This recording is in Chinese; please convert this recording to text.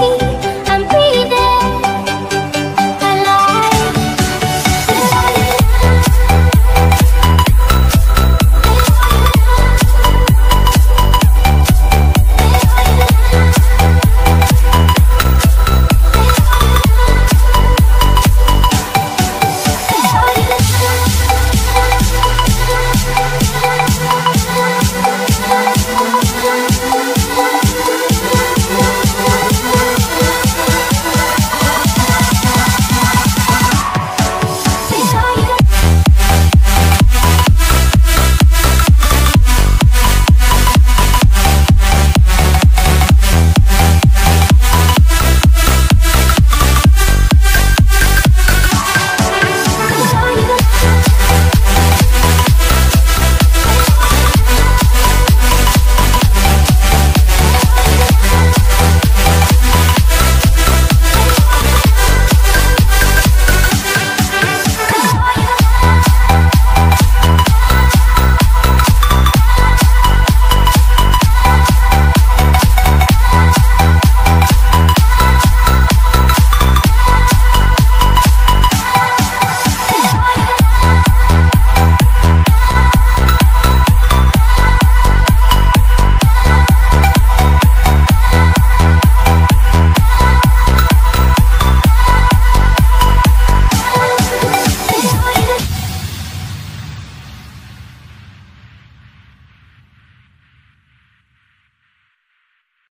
你